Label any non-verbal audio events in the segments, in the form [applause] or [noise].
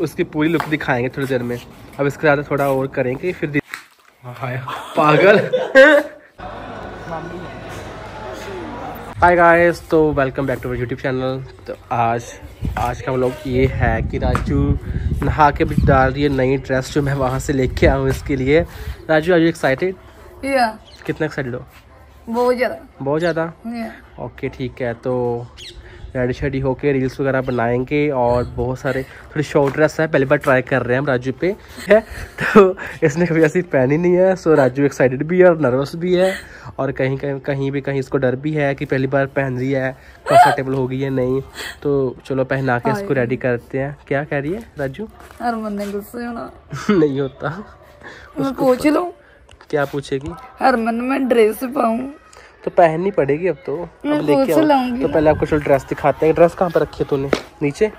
उसकी पूरी लुक दिखाएँगे थोड़ी देर में। अब इसके बाद थोड़ा और करेंगे फिर हाय पागल। हाय गाइस तो welcome back to YouTube channel तो आज आज का व्लॉग ये है कि राजू नहा के भी डाल रही है नई ड्रेस जो मैं वहाँ से लेके आऊँ इसके लिए। राजू आर यू एक्साइटेड कितना एक्साइटेड हो? बहुत ज़्यादा। बहुत ज़्यादा? ओके ठीक है तो रेडी शेडी होके रील्स वगैरह बनाएँगे और बहुत सारे थोड़ी शॉर्ट ड्रेस है पहली बार ट्राई कर रहे हैं हम राजू पे है? तो इसने कभी ऐसी पहनी नहीं है सो राजू एक्साइटेड भी है और नर्वस भी है और कहीं कहीं कहीं भी कहीं इसको डर भी है कि पहली बार पहन रही है कंफर्टेबल होगी या नहीं। तो चलो पहना के इसको रेडी करते हैं। क्या कह रही है राजू? गुस्से होना। [laughs] नहीं होता। मैं पूछ लूँ। क्या पूछेगी? हरमन मैं ड्रेस पाऊँ। तो पहननी पड़ेगी अब तो। अब लेके आओ। तो पहले आपको चलो ड्रेस दिखाते हैं। ड्रेस कहाँ पर रखी है तूने? नीचे?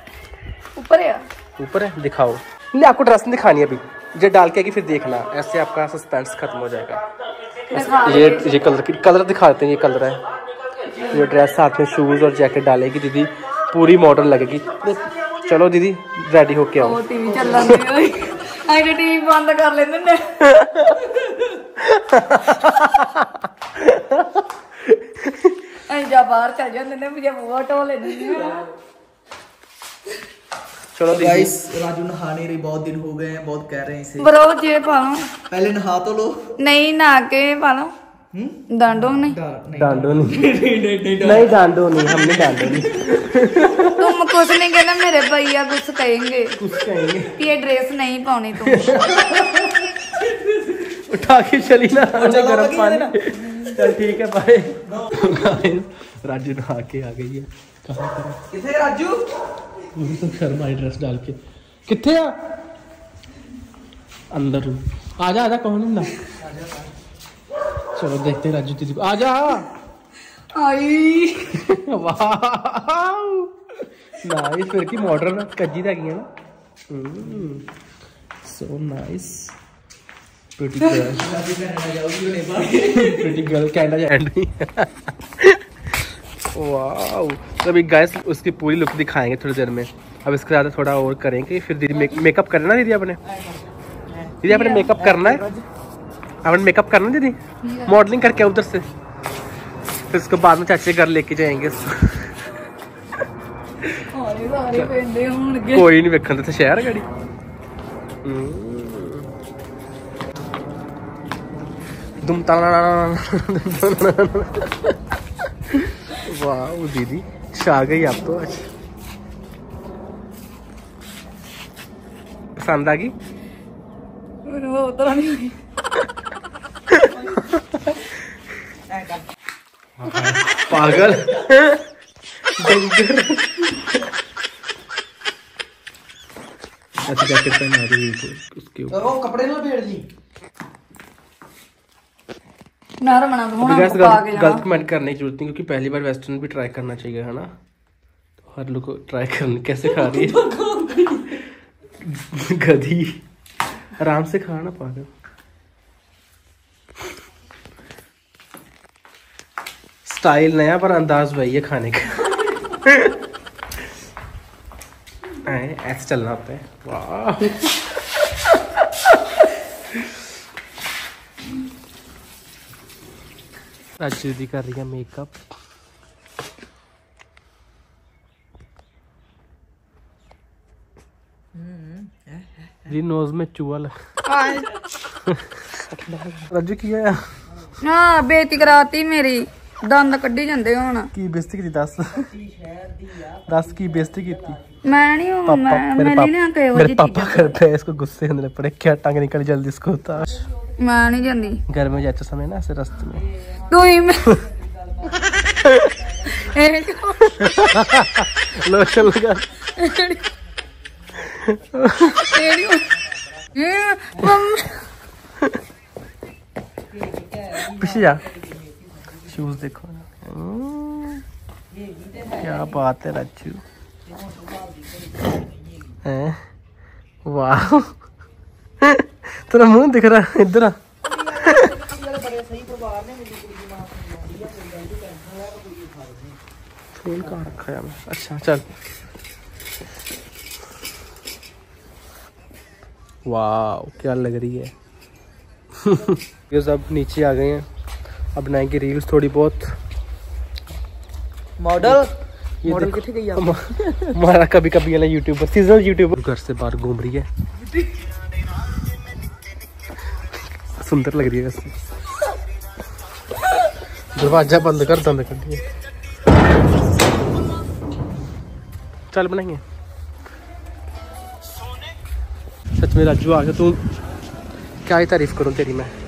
ऊपर या ऊपर है? दिखाओ। नहीं आपको ड्रेस नहीं दिखानी अभी। ये डाल के आएगी फिर देखना। ऐसे आपका सस्पेंस खत्म हो जाएगा। ये ये कलर की कलर दिखाते हैं ये कलर है। ये ड्रेस साथ में शूज़ और जैकेट डालेगी दीदी। पूरी मॉडर्न लगेगी। चलो दीदी रेडी होके आओ। ਉਹ ਟੀਵੀ ਚੱਲਣ ਦੀ ਹੋਈ ਆਈ ਟੀਵੀ ਬੰਦ ਕਰ ਲੈਂਦੇ ਨੇ ਅਸੀਂ ਜਾ ਬਾਹਰ ਚੱਲ ਜਾਂਦੇ ਨੇ ਮੁਝੇ ਬਹੁਤ ਹੋ ਲੈਂਦੇ ਨੇ चलो दीदी गाइस राजू नहा नहीं रही बहुत दिन हो गए हैं बहुत कह रहे हैं इसे ਬਰੋ ਜੇ ਪਾ ਲਓ पहले नहा तो लो ਨਹੀਂ ਨਾ ਕੇ ਪਾ डांडो नहीं डांडो [laughs] नहीं। नहीं डांडो नहीं हमने डांडो नहीं। तुम कुछ नहीं कहना मेरे भैया कुछ कहेंगे। कुछ कहेंगे। ये ड्रेस नहीं पानी तुम। उठा के चली ना अच्छा, गर्म पानी। चल ठीक है भाई राजू नहा के आ गई है। कहाँ पर किसे राजू? मुझे तो शर्मा ड्रेस डाल के। कितने अंदर। आजा आजा कौन ना चलो देखते हैं राजू दीदी को। आजा। आई। [laughs] वाह। नाइस फिर की मॉडर्न कज्जी तक है ना। So nice pretty girl Raju Canada जाओगी Nepal pretty girl Canada and wow तो अभी गैस उसकी पूरी लुक दिखाएँगे थोड़ी देर में। अब इसके बाद थोड़ा और करेंगे। फिर दीदी मेकअप करना दीदी आपने दीदी आपने मेकअप करना है? आपने मेकअप करना है दीदी मॉडलिंग करके आओ उधर से फिर उसके बाद में चाचे घर लेके जाएंगे इसको। ਸਾਰੇ ਸਾਰੇ ਪੈਂਦੇ ਹੋਣਗੇ ਕੋਈ ਨਹੀਂ ਵੇਖਣ ਤੇ ਸ਼ਹਿਰ ਗੜੀ दुम वाह दीदी छा गई आप तो आज पसंद आ गई ਮੈਨੂੰ ਉਹ ਤਰ੍ਹਾਂ ਨਹੀਂ ਹੋਈ पागल। अच्छा जैकेट पहना रही है उसके ऊपर। वो कपड़े ना भेड़ दी। नारा बना दो होना गलत गलत कमेंट करने की ज़रूरत नहीं क्योंकि पहली बार वेस्टर्न भी ट्राई करना चाहिए है ना? तो हर लोग को ट्राई करने कैसे खा रही है? [laughs] गधी। आराम से खाना पागल। स्टाइल नया पर अंदाज वही है खाने का। ऐसे चलना होता है वाह। राजू जी कर रही है मेकअप जी नोज़ में चुअल राजू किया ना बेटी कराती मेरी। ਦੰਦ ਕੱਢੀ ਜਾਂਦੇ ਹੁਣ की बेइज्जती की दस दस की बेइज्जती की थी ਮੈਂ ਨਹੀਂ ਉਹ पापा ਮੈਂ मेरे ਮੈਂ नहीं ना पापा कहे वो मेरे जी पापा करते हैं इसको गुस्से अंदर पड़े क्या टांग निकल जल्दी इसको उतार ਮੈਂ ਨਹੀਂ ਜਾਂਦੀ घर में जाते समय ना ऐसे रास्ते में ਤੂੰ ਹੀ ਮੈਂ ਇਹ ਕਿਉਂ? लोशन लगा ਇਹ ਨਹੀਂ ਇਹ ਮੰਮ पीछे जा शूज़ देखो हम्म, क्या बात है राजू। हैं? वाह। तेरा मुँह दिख रहा है इधर कहाँ रखा है अच्छा चल। वाह क्या लग रही है? [laughs] ये सब नीचे आ गए हैं। अब बनाएँगे रील्स थोड़ी बहुत। मॉडल मॉडल कितने गई हमारा कभी कभी वाला यूट्यूबर सीजनल यूट्यूबर घर से बाहर घूम रही है। सुंदर लग रही है वैसे। दरवाज़ा बंद कर बंद कर दिया चल बनाएँगे। सच में राजू आ गया तू क्या ही तारीफ़ करूँ तेरी मैं?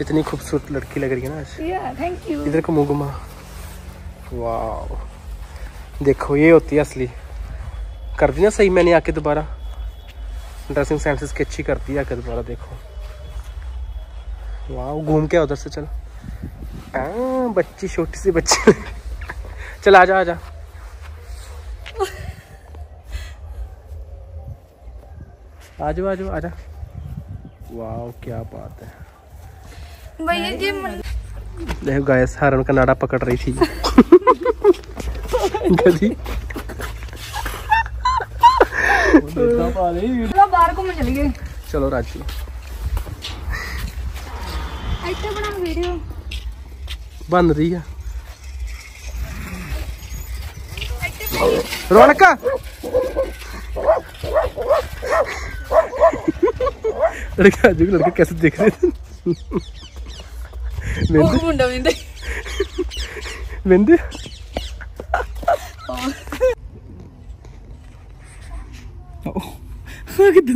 इतनी खूबसूरत लड़की लग रही है ना आज। या थैंक यू इधर को मुँह घुमा वाह देखो ये होती है असली। कर दी ना सही मैंने आके दोबारा। ड्रेसिंग सेंस इसकी अच्छी कर दी आके दोबारा देखो। वाह घूम के उधर से चल। आ, बच्ची छोटी सी बच्ची। चल आजा आजा। आजो आजो आजा। वाह क्या बात है। देखो गायस हरण का नाड़ा पकड़ रही थी। गधी। बाहर को चली गई। चलो राजू। बन रही है। रौनक! लड़का जो लड़का कैसे देख रहे Oh, bunda, [laughs] Oh. Oh. [laughs] Gitu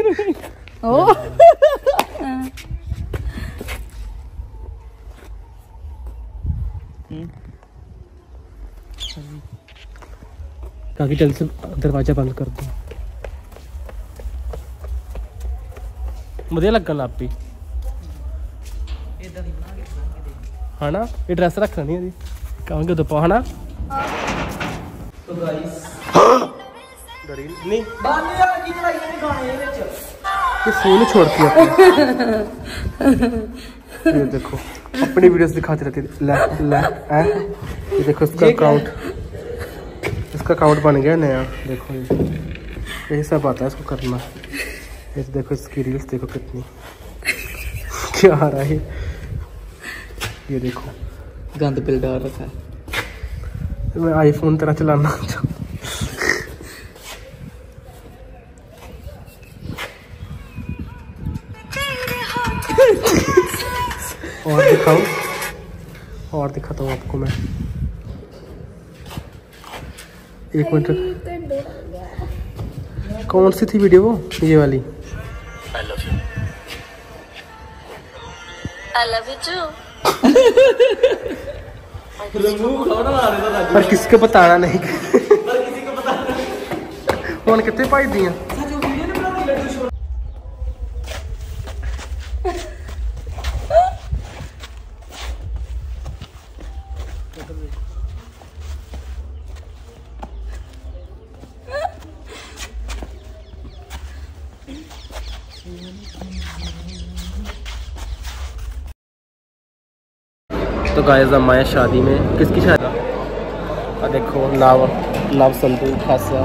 [laughs] oh. Hmm. Kaki dan se dermaja bantu kerja. Mudah lagi kalau. है रखना नहीं छोड़ती देखो अपनी वीडियोस दिखाते रहती ले अकाउंट इसका अकाउंट बन गया नया देखो ये सब आता है करना देखो इसकी रील्स देखो कितनी क्या आ रहा है ये देखो। गंद पिल डाल रखा है। मैं आईफोन तरह चलाना और दिखाऊँ और दिखाता हूँ आपको मैं। एक मिनट कौन सी थी वीडियो वो? ये वाली। I love you too. मुंह खाना ला रहे था पर किसको बताना नहीं ਹੁਣ ਕਿੱਥੇ ਭਜਦੀਆਂ तो गाय हम आए शादी में किसकी शादी? और देखो लव लव संतू खासा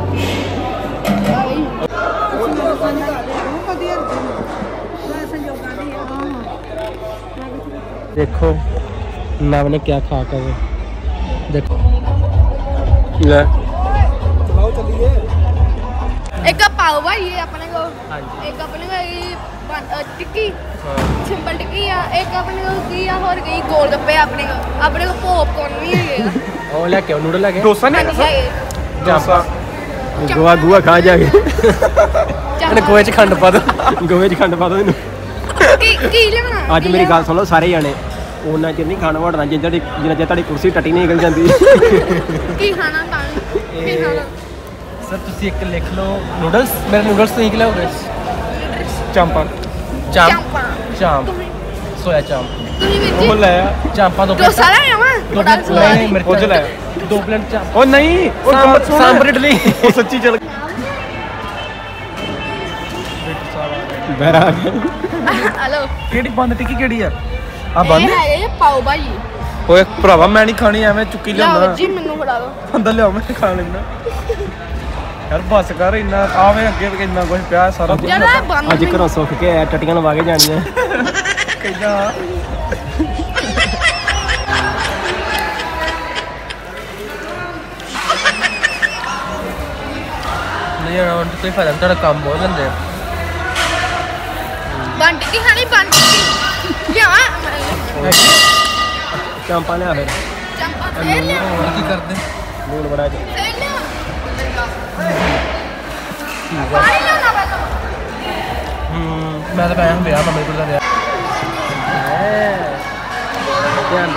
देखो नव ने क्या खा कर देखो। ले ਇੱਕ ਆ ਪਾਓ ਭਾਈ ਇਹ ਆਪਣੇ ਕੋ ਹਾਂਜੀ। ਇੱਕ ਆਪਣੇ ਕੋ ਹੈਗੀ ਬਨ- ਅ, ਟਿੱਕੀ। ਸਿੰਪਲ ਟਿੱਕੀ ਆ। ਇੱਕ ਆਪਣੇ ਕੋ ਕੀ ਆ ਹੋਰ ਗਈ ਗੋਲ ਗੱਪੇ ਆ ਆਪਣੇ ਕੋ ਆਪਣੇ ਕੋ ਪੌਪਕੌਰਨ ਵੀ ਹੈਗੇ ਆ। ਉਹ ਲੈ ਕੇ ਆਓ ਨੂਡਲ ਲੈ ਕੇ। ਡੋਸਾ ਹਾਂਜੀ ਹੈਗੇ ਜਾਪਾ ਗੋਆ ਗੋਆ ਖਾ ਜਾ ਕੇ। ਇਹਨੇ ਗੋਏ ਚ ਖੰਡ ਪਾ ਦੋ। ਗੋਏ ਚ ਖੰਡ ਪਾ ਦੋ ਇਹਨੂੰ। ਕੀ ਕੀ ਲੈਣਾ ਅੱਜ ਮੇਰੀ ਗੱਲ ਸੁਣ ਲਓ ਸਾਰੇ ਜਾਣੇ। ਉਹਨਾਂ ਚਿਰ ਨਹੀਂ ਖਾਣਾ ਵੜਨਾ ਜਿੰਨਾ ਚਿਰ ਤੁਹਾਡੀ ਕੁਰਸੀ ਟੱਟੀ ਨਹੀਂ ਨਿਕਲ ਜਾਂਦੀ ਕੀ ਖਾਣਾ ਤਾਂ? ਕੀ ਖਾਣਾ? ਸਰ ਤੁਸੀਂ ਇੱਕ ਲਿਖ ਲਓ ਨੂਡਲਸ ਮੇਰੇ ਨੂਡਲਸ ਤੋਂ ਨਿਕਲੇ ਹੋਗੇ ਚਾਂਪਾਂ ਚਾਂਪ ਚਾਂਪਾਂ ਚਾਂਪ ਤੁਸੀਂ ਸੋਇਆ ਚਾਂਪ ਤੁਸੀਂ ਵੀਰ ਜੀ ਲੈ ਆ ਚਾਂਪਾਂ ਦੋ ਡੋਸਾ ਲੈ ਆਵਾਂ ਦੋ ਬੜਾ ਪਲੇਟ ਸਵਾਦ ਨਹੀਂ ਹੈ। ਮਿਰਚ ਲੈ ਦੋ ਪਲੇਟ ਚਾਂਪ ਉਹ ਨਹੀਂ ਉਹ ਗੱਲ ਸਾਂਬਰ ਸੁਣ। ਸਾਂਬਰ ਇਡਲੀ ਉਹ ਸੱਚੀ ਚੱਲ ਬਹਿਰਾ ਆ ਗਿਆ ਹਲੋ ਕਿਹੜੀ ਬੰਦ ਟਿੱਕੀ ਕਿਹੜੀ ਆ ਆ ਬੰਦ ਇਹ ਹੈਗੇ ਆ ਪਾਓ ਭਾਜੀ ਓਏ ਭਰਾਵਾ ਮੈਂ ਨਹੀਂ ਖਾਣੀ ਐਵੇਂ ਚੁੱਕੀ ਲਓ ਲਿਆਉਣਾ ਜੀ ਮੈਨੂੰ ਫੜਾ ਦਿਓ ਅੰਦਰ ਲਿਆਓ ਮੈਂ ਖਾ ਲੈਣਾ ਯਾਰ ਬੱਸ ਕਰ ਇੰਨਾ ਆਵੇਂ ਅੱਗੇ ਵੀ ਇੰਨਾ ਕੁਝ ਪਿਆ ਸਾਰਾ ਜਿਹੜਾ ਬੰਦ ਅੱਜ ਘਰੋਂ ਸੁੱਖ ਕੇ ਆਇਆ ਟਟੀਆਂ ਲਵਾ ਕੇ ਜਾਣੀਆਂ। ਕਹਿੰਦਾ ਨਹੀਂ ਯਾਰ ਹੁਣ ਕੋਈ ਫਾਇਦਾ ਤੁਹਾਡਾ ਕੰਮ ਬਹੁਤ ਗੰਦੇ ਬੰਦ ਕੀ ਖਾਣੀ ਬੰਦ ਕੀ? ਲਿਆ ਚਾਂਪਾ ਲਿਆ ਫਿਰ। ਚੰਪਾ ਫੇਰ ਲਿਆ। ਕੀ ਕਰਦੇ? ਲੂਣ ਬੜਾ ਜੀ मैं तो पाया हूँ भैया मेरे को दिया ध्यान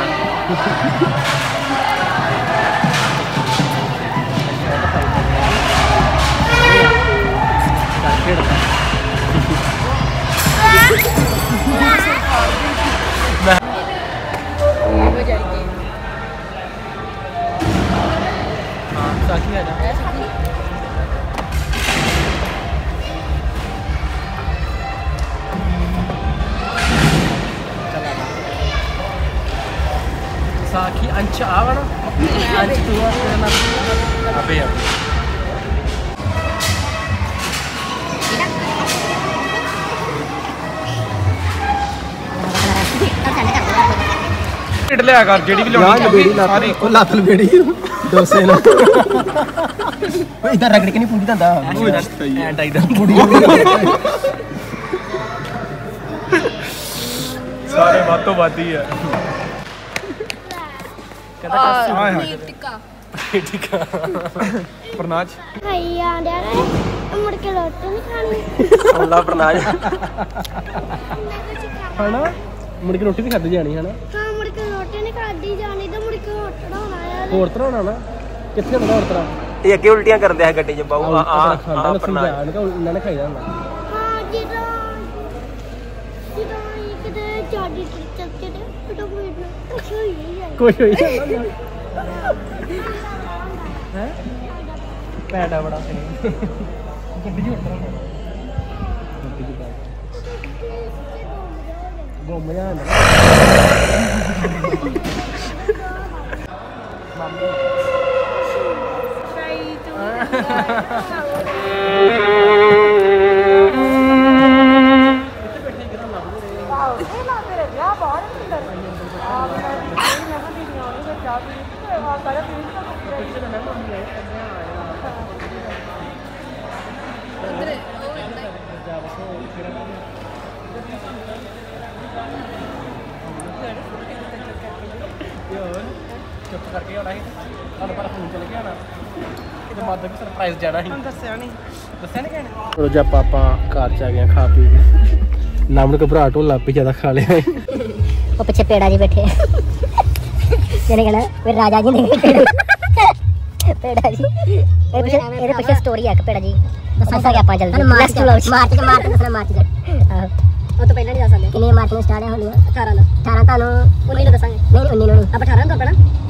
Sakin ya da. ਦਾ ਵਿਆਹ ਧਿਆਨ ਨਾਲ ਹਾਂ ਸਾਖੀ ਆ ਜਾ ਸਾਖੀ ਅੰਚ ਆਵਾ ਨਾ ਅੰਚ ਤੂੰ ਆ ਤੇਰਾ ਨਾਮ ਅਬੇ ਅਬੇ ਢਿੱਡ ਲਿਆ ਕਰ ਜਿਹੜੀ ਵੀ ਲਿਆਉਣੀ ਸਾਰੀ ਉਹ ਲੱਤ ਲਬੇੜੀ ਡੋਸੇ ਨਾਲ ਓਏ ਇਧਰ ਰਗੜ ਕੇ ਨਹੀਂ ਪੁੰਦੀ ਦੰਦਾ ਐਂਡ ਇਧਰ ਪੁੰਦੀ ਸਾਰੇ ਵੱਧ ਤੋਂ ਵੱਧ ਹੀ ਆ ਆ ਪਨੀਰ ਟਿੱਕਾ ਪਰਨਾਜ ਖਾਈ ਆਂਦਿਆ ਨੇ ਮੁੜ ਕੇ ਰੋਟੀ ਨਹੀਂ ਖਾਣੀ। ਅੱਲਾ ਪ੍ਰਨਾਜ ਹਨਾ? ਮੁੜ ਕੇ ਰੋਟੀ ਵੀ ਖਾਦੀ ਜਾਣੀ ਹਨਾ? ਹਾਂ ਮੁੜ ਕੇ ਰੋਟੀ ਨਹੀਂ ਖਾਦੀ ਜਾਣੀ ਤੇ ਮੁੜ ਕੇ ਹੋਟਣਾ ਹੋਣਾ ਆ ਹੋਰ ਤਰ੍ਹਾਂ ਹੋਣਾ ਨਾ? ਕਿੱਥੇ ਹੁੰਦਾ ਹੋਰ ਤਰ੍ਹਾਂ ਇਹ ਅੱਗੇ ਉਲਟੀਆਂ ਕਰਦੇ ਆ ਗੱਡੀ 'ਚ ਬਾਹੂ ਆ ਆ ਆ ਨਾ ਪਰਨਾਜ ਇਹਨਾਂ ਨੇ ਖਾਈਦਾ ਹੁੰਦਾ ਹਾਂ ਜਦੋਂ ਜਦੋਂ ਇਹ ਕਿਤੇ ਚਾਡੀ ਚੱਲ ਕੇ ਤੇ ਤਾਂ ਨਾ ਕੁਛ ਹੋਈ कोई हुई है? पैडा बड़ा। घूम [laughs] ਕਰਕੇ ਆਉਣਾ ਸੀ ਤੁਹਾਨੂੰ ਪਰ ਫੋਨ ਚਲ ਗਿਆ ਨਾ। ਕਿਤੇ ਮਾਤਾ ਵੀ ਸਰਪ੍ਰਾਈਜ਼ ਜਾਣਾ ਸੀ। ਦੱਸਿਆ ਨਹੀਂ ਦੱਸਿਆ ਨਹੀਂ ਕਿਹਨੇ ਚਲੋ ਜੀ ਆਪਾਂ ਆਪਾਂ ਘਰ ਚ ਆ ਗਏ ਖਾ ਪੀ ਕੇ। ਨਾਮ ਨੂੰ ਘਬਰਾਹਟ ਹੋਣ ਲੱਗ ਪਈ ਜ਼ਿਆਦਾ ਖਾ ਲਿਆ। ਉਹ ਪਿੱਛੇ ਪੇੜਾ ਜੀ ਬੈਠੇ ਜਿਹਨੇ ਕਹਿਣਾ ਫਿਰ ਰਾਜਾ ਜੀ ਨੇ ਪੇੜਾ ਜੀ ਇਹ ਪਿੱਛੇ ਇਹਦੇ ਪਿੱਛੇ ਸਟੋਰੀ ਹੈ ਇੱਕ ਪੇੜਾ ਜੀ ਦੱਸਾਂਗੇ ਆਪਾਂ ਜਲਦੀ। ਨੈਕਸਟ ਵਲੌਗ ਮਾਰਚ ਚ ਮਾਰਚ ਦੱਸਣਾ ਮਾਰਚ ਆਹੋ। ਉਹ ਤੋਂ ਪਹਿਲਾਂ ਨਹੀਂ ਦੱਸ ਸਕਦੇ। ਕਿੰਨੀ ਮਾਰਚ ਨੂੰ ਸਟਾਰਟ ਹੈ ਹੋਣੀ 18 ਦਾ। 18 ਤੁਹਾਨੂੰ 19 ਨੂੰ ਦੱਸਾਂਗੇ। ਨਹੀਂ 19 ਨੂੰ ਆਪਾਂ 18 ਨੂੰ ਕਰਨਾ 18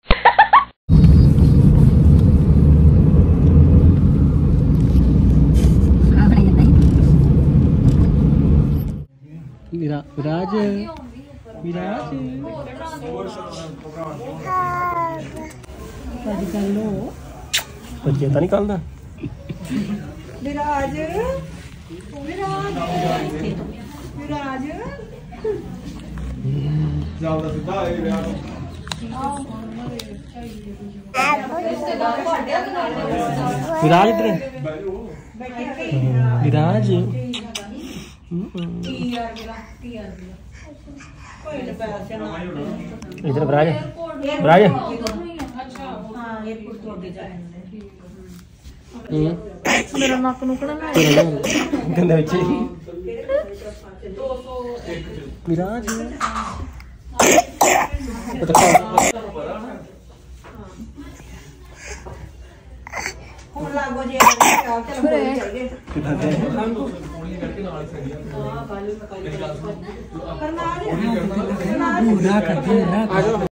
ਵਿਰਾਜ ਅੱਜ ਕੱਲ ਲੋ ਬੱਚੇ ਤਾਂ ਨਹੀਂ ਕੱਲ ਦਾ? ਵਿਰਾਜ ਵਿਰਾਜ ਵਿਰਾਜ। ਜਾਉਂਦਾ ਸਿੱਧਾ ਇਹ ਵਿਆਹ ਵਿਰਾਜ ਇਧਰ। ਵਿਰਾਜ। ਕੀ ਯਾਰ ਵਿਰਾਜ ਕੀ ਯਾਰ इधर ब्राज ब्राज ਮੇਰਾ ਨੱਕ ਨੂੰ ਕਿਹੜਾ ਲਾਇਆ ਗੰਦੇ ਵਿੱਚ। ਮਿਰਾਜ। ਹੁਣ ਲਾਗੋ ਜੇ ਚਲੋ ਚੱਲ ਗਏ। ਕਿੱਦਾਂ ਦੇ? ਕਰਕੇ ਨਾਲ ਸੜੀਆਂ ਹਾਂ ਬਾਲੂ ਮਕਾਈ ਕਰਨਾ ਕਰਨਾ ਕਰਨਾ ਕਰਨਾ